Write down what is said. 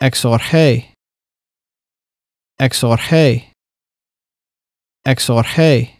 exorge exorge exorge